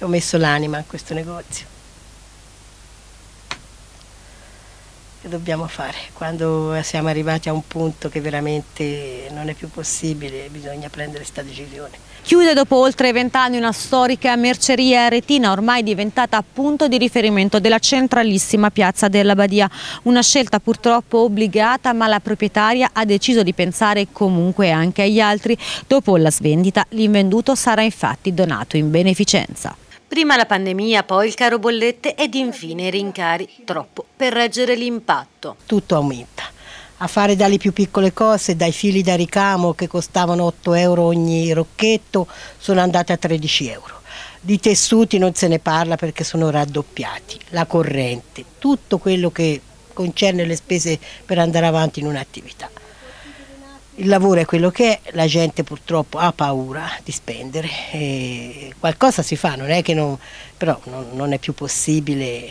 ci ho messo l'anima in questo negozio. Che dobbiamo fare? Quando siamo arrivati a un punto che veramente non è più possibile, bisogna prendere questa decisione. Chiude dopo oltre vent'anni una storica merceria retina ormai diventata punto di riferimento della centralissima piazza della Badia. Una scelta purtroppo obbligata ma la proprietaria ha deciso di pensare comunque anche agli altri. Dopo la svendita l'invenduto sarà infatti donato in beneficenza. Prima la pandemia, poi il caro bollette ed infine i rincari, troppo per reggere l'impatto. Tutto aumenta. A fare dalle più piccole cose, dai fili da ricamo che costavano 8 euro ogni rocchetto, sono andate a 13 euro. Di tessuti non se ne parla perché sono raddoppiati, la corrente, tutto quello che concerne le spese per andare avanti in un'attività. Il lavoro è quello che è, la gente purtroppo ha paura di spendere, e qualcosa si fa, non è che non, però non, non è più possibile,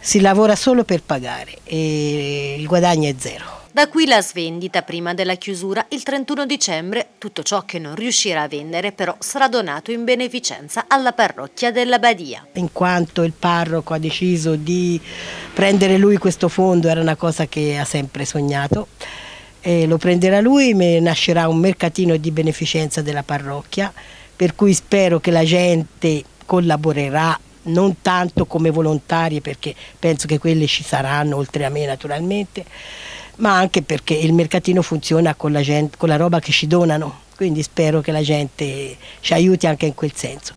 si lavora solo per pagare e il guadagno è zero. Da qui la svendita prima della chiusura il 31 dicembre. Tutto ciò che non riuscirà a vendere però sarà donato in beneficenza alla parrocchia della Badia. In quanto il parroco ha deciso di prendere lui questo fondo, era una cosa che ha sempre sognato e lo prenderà lui, nascerà un mercatino di beneficenza della parrocchia, per cui spero che la gente collaborerà non tanto come volontari perché penso che quelli ci saranno oltre a me naturalmente, ma anche perché il mercatino funziona con la, gente, con la roba che ci donano, quindi spero che la gente ci aiuti anche in quel senso.